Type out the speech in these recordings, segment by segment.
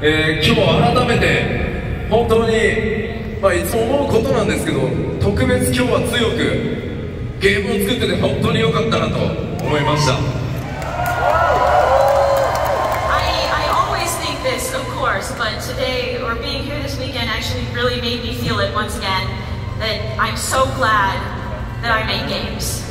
えー今日改めて本当に、まあ、いつも思うことなんですけど特別今日は強くゲームを作ってて本当に良かったなと思いました I, I always think this, of course, but today, or being here this weekend, actually really made me feel it once again that I'm so glad that I make games.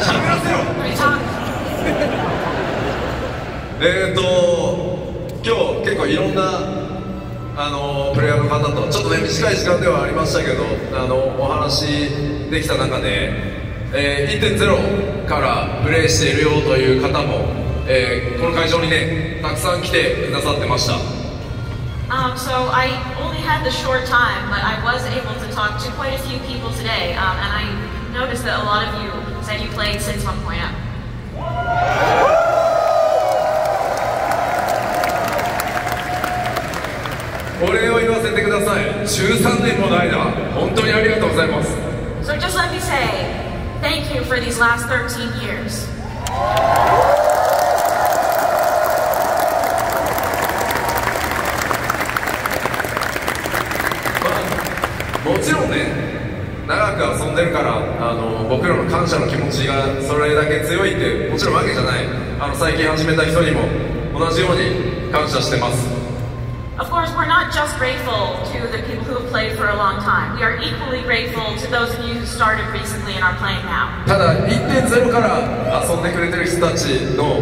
喋らせろ We talk. えーと今日結構いろんなあのプレイヤーの方とちょっとね短い時間ではありましたけどあのお話できた中で、えー1.0からプレイしているよという方も、えーこの会場にねたくさん来てくださってました Um, so I only had the short time, but I was able to talk to quite a few people today, um, and I noticed that a lot of you said you played since 1.0. お礼を言わせてください。13年もの間本当にありがとうございます。So just let me say thank you for these last 13 years. まあもちろんね長く遊んでるからあの僕らの感謝の気持ちがそれだけ強いってもちろんわけじゃない。あの最近始めた人にも同じように感謝してます Of course, we're not just grateful to the people who have played for a long time. We are equally grateful to those of you who started recently and are playing now. ただ1.0から遊んでくれてる人たちの、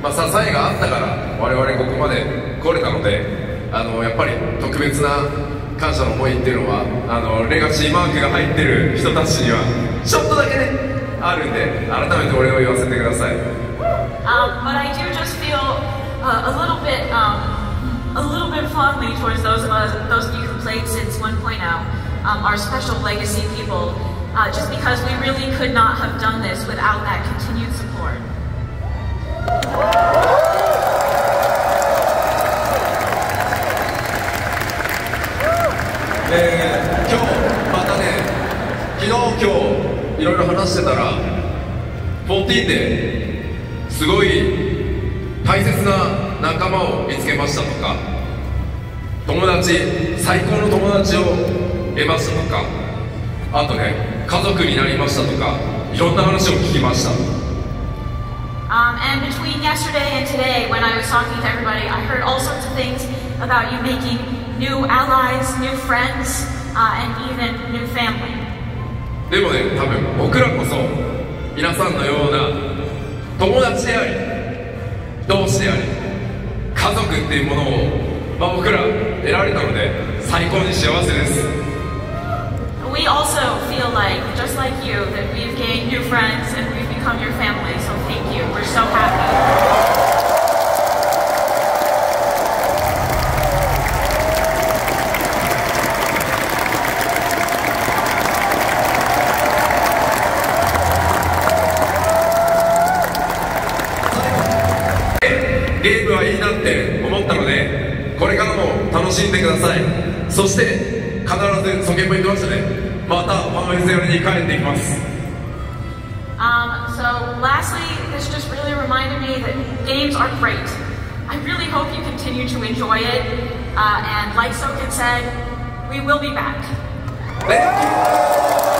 まあ、支えがあったから我々ここまで来れたのであのやっぱり特別な感謝の思いっていうのはあのレガシーマークが入ってる人たちにはちょっとだけねあるんで改めてお礼を言わせてください Um, but I do little bit fondly towards those of us, those of you who played since 1.0, um, our special legacy people, uh, just because we really could not have done this without that continued support. えー今日またね昨日今日いろいろ話してたら14ですごい大切な仲間を見つけましたとか 友達最高の友達を得ましたとかあとね家族になりましたとかいろんな話を聞きました Um, and between yesterday and today, when I was talking to everybody, I heard all sorts of things about you making new allies, new friends, uh, and even new family. でもね多分僕らこそ皆さんのような友達であり同志であり家族っていうものを、まあ、僕ら得られたので最高に幸せです We also feel like, just like you, that we've gained new friends and we've become your family. So thank you. We're so happy. ゲームはいいなって思ったのでこれからも楽しんでくださいそして必ずソケンも言ってましたねまたファンフェス寄りに帰っていきます Um, so lastly, this just really reminded me that games are great. I really hope you continue to enjoy it. Uh, and like Soken said, we will be back. Thank you